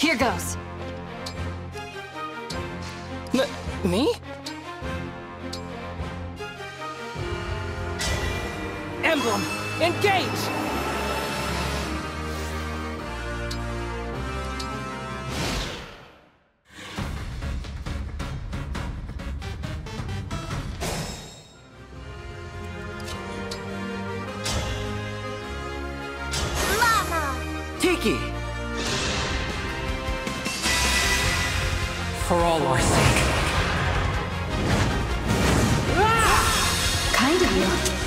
Here goes. N me? Emblem, engage! Llama! Tiki! For all our sake. Kind of you.